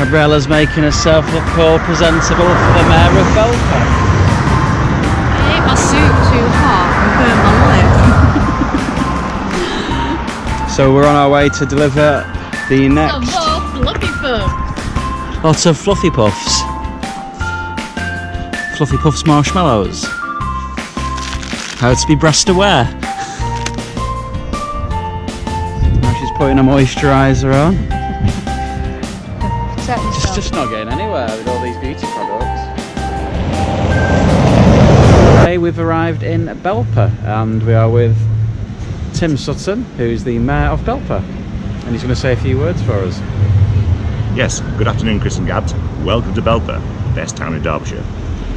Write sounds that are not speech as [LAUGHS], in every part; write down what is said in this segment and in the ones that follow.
Gabriella's making herself look all presentable for the mayor of Belper. I ate my soup too hot and burnt my lip. [LAUGHS] So we're on our way to deliver the next fluffy puff. lot of Fluffy Puffs. Fluffy Puffs marshmallows. How to be breast aware. Now she's putting a moisturiser on. Protect It's yourself. just not getting anywhere with all these beauty products. Today we've arrived in Belper and we are with Tim Sutton, who's the Mayor of Belper. And he's going to say a few words for us. Yes, good afternoon, Chris and Gabs. Welcome to Belper, best town in Derbyshire.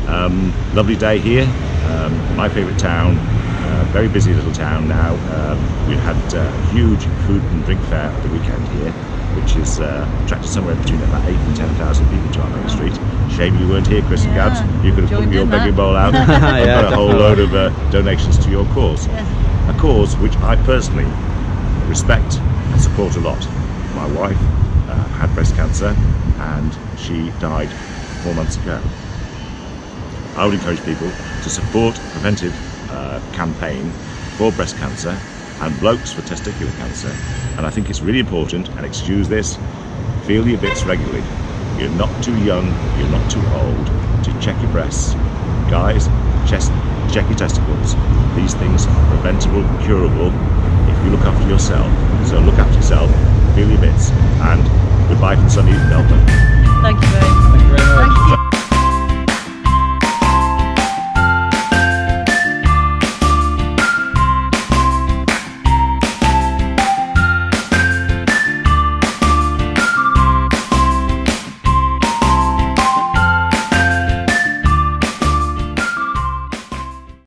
Um, lovely day here, um, my favourite town, uh, very busy little town now. Um, we've had uh, a huge food and drink fair at the weekend here, which is uh, attracted somewhere between about 8 and 10,000 people to our main street. Shame you weren't here, Chris and Gabs. You could have put your begging bowl out [LAUGHS] and Yeah, got a whole load of uh, donations to your cause. A cause which I personally respect and support a lot. My wife uh, had breast cancer and she died four months ago. I would encourage people to support a preventive uh, campaign for breast cancer and blokes for testicular cancer. And I think it's really important, and excuse this, feel your bits regularly. You're not too young, you're not too old to check your breasts. Guys, chest, check your testicles. These things are preventable, curable if you look after yourself. So look after yourself,